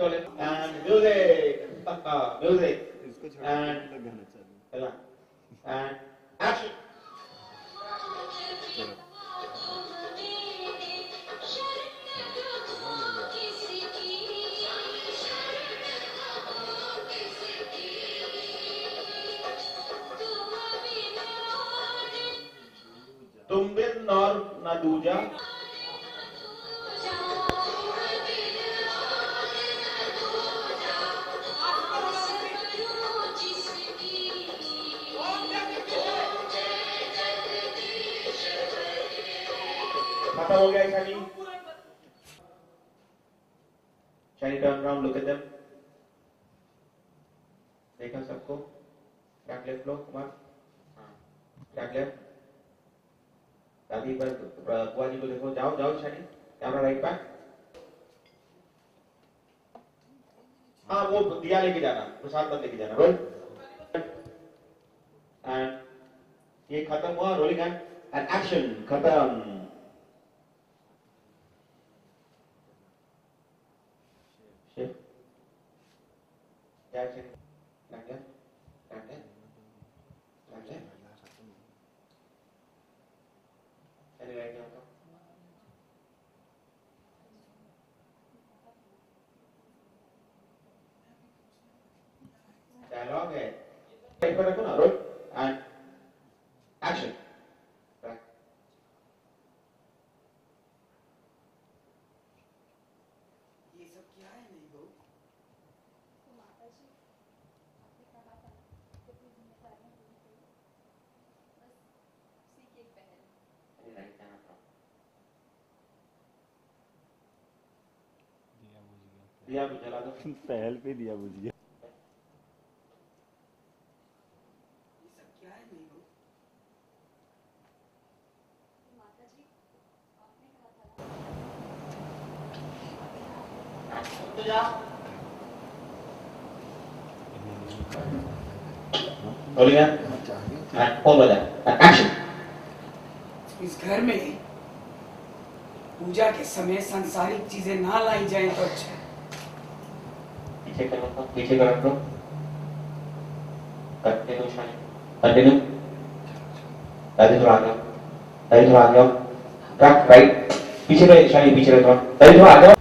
rolling. And music. music. And-. And action. तुम बिन और न दूजा खत्म हो गया Shani Shani turn round look at them देखा सबको? बैक लेफ़्ट लो कुमार बैक लेफ़्ट दादी पर बुआ जी को देखो। जाओ जाओ शनि कैमरा राइट बैक हाँ वो दिया लेके जाना। प्रसाद मत लेके जाना। रोल एंड ये खत्म हुआ रोलिंग एंड एक्शन खत्म। Action. Back left. Back left. Back left. Shani right now. Dialogue है. एक बार रखो ना रोल एंड एक्शन. ये सब क्या है नहीं बहू Shani right now. come. पहल पे दिया बुझ गया ये सब क्या नहीं बहू तो जा. है. इस घर में पूजा के समय सांसारिक चीज़ें ना लाई जाएँ तो अच्छा पीछे करो तो पीछे करो तो कंटिन्यू शानी कंटिन्यू दादी थोड़ा आ जाओ दादी थोड़ा आ जाओ राइट पीछे का शानी पीछे का थोड़ा। दादी थोड़ा आ जाओ